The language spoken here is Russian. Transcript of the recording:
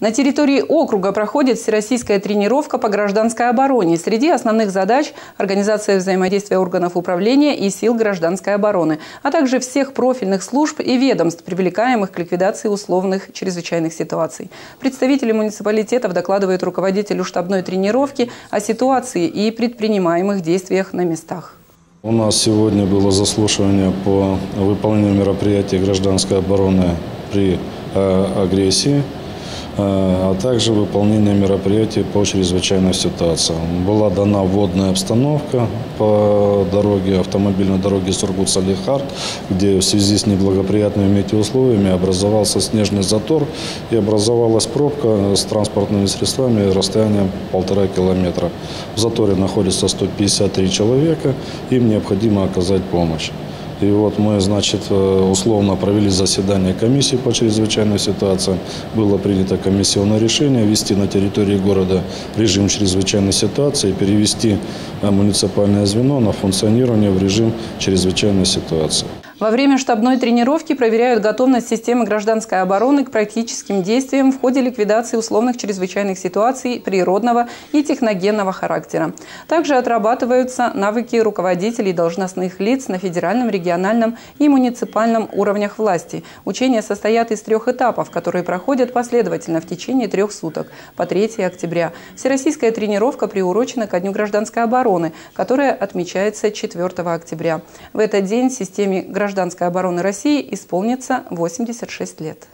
На территории округа проходит всероссийская тренировка по гражданской обороне. Среди основных задач – организация взаимодействия органов управления и сил гражданской обороны, а также всех профильных служб и ведомств, привлекаемых к ликвидации условных чрезвычайных ситуаций. Представители муниципалитетов докладывают руководителю штабной тренировки о ситуации и предпринимаемых действиях на местах. У нас сегодня было заслушивание по выполнению мероприятий гражданской обороны при э, агрессии – а также выполнение мероприятий по чрезвычайной ситуации. Была дана водная обстановка по дороге, автомобильной дороге Сургут-Салихард, где в связи с неблагоприятными метеоусловиями образовался снежный затор и образовалась пробка с транспортными средствами расстоянием полтора километра. В заторе находится 153 человека, им необходимо оказать помощь. И вот мы, значит, э, условно провели заседание комиссии по чрезвычайной ситуации. Было принято комиссионное решение ввести на территории города режим чрезвычайной ситуации и перевести э, муниципальное звено на функционирование в режим чрезвычайной ситуации. Во время штабной тренировки проверяют готовность системы гражданской обороны к практическим действиям в ходе ликвидации условных чрезвычайных ситуаций природного и техногенного характера. Также отрабатываются навыки руководителей должностных лиц на федеральном, региональном и муниципальном уровнях власти. Учения состоят из трех этапов, которые проходят последовательно в течение трех суток по 3 октября. Всероссийская тренировка приурочена ко Дню гражданской обороны, которая отмечается 4 октября. В этот день системе гражданской гражданской обороны России исполнится 86 лет.